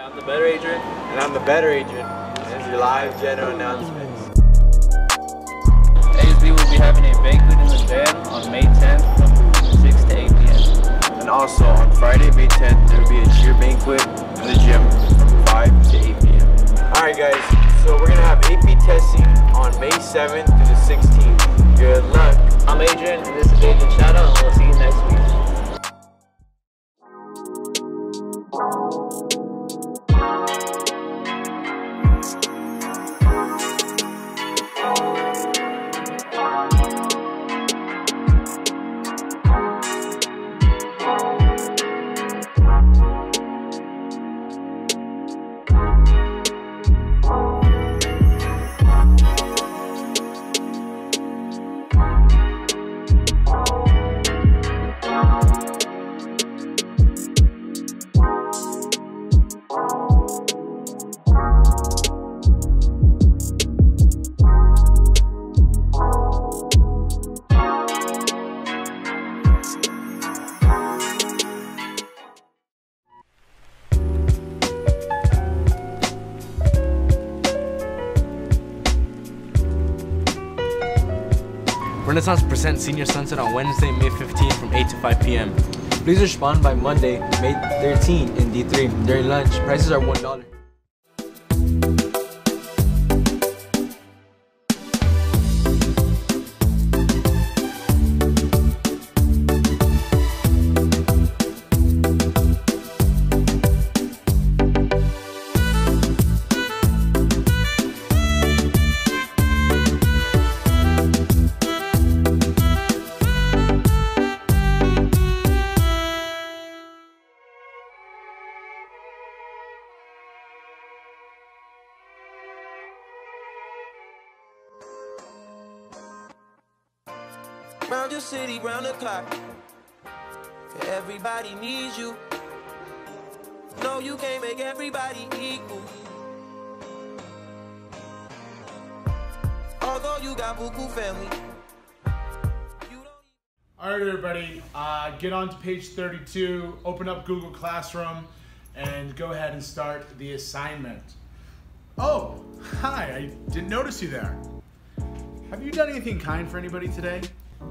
Hi, I'm the better agent. And I'm the better agent. And this is your live general announcements. ASB will be having a banquet in the band on May 10th from 6 to 8 p.m. And also on Friday, May 10th, there will be a cheer banquet in the gym from 5 to 8 p.m. Alright guys, so we're gonna have AP testing on May 7th Renaissance presents Senior Sunset on Wednesday, May 15 from 8 to 5 p.m. Please respond by Monday, May 13 in D3. During lunch, prices are $1. Round your city, round the clock. Everybody needs you. No, you can't make everybody equal. Although you got Buku family. All right, everybody, uh, get on to page 32, open up Google Classroom, and go ahead and start the assignment. Oh, hi, I didn't notice you there. Have you done anything kind for anybody today?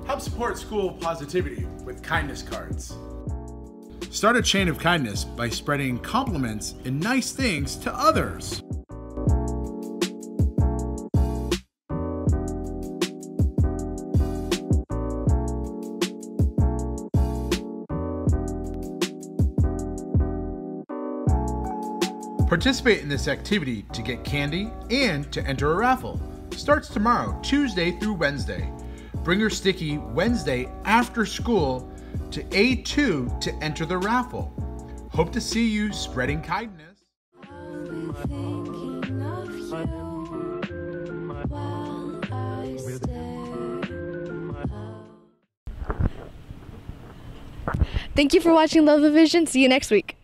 Help support school positivity with kindness cards. Start a chain of kindness by spreading compliments and nice things to others. Participate in this activity to get candy and to enter a raffle. Starts tomorrow, Tuesday through Wednesday. Bring your sticky Wednesday after school to A2 to enter the raffle. Hope to see you spreading kindness. Thank you for watching LoboVision. See you next week.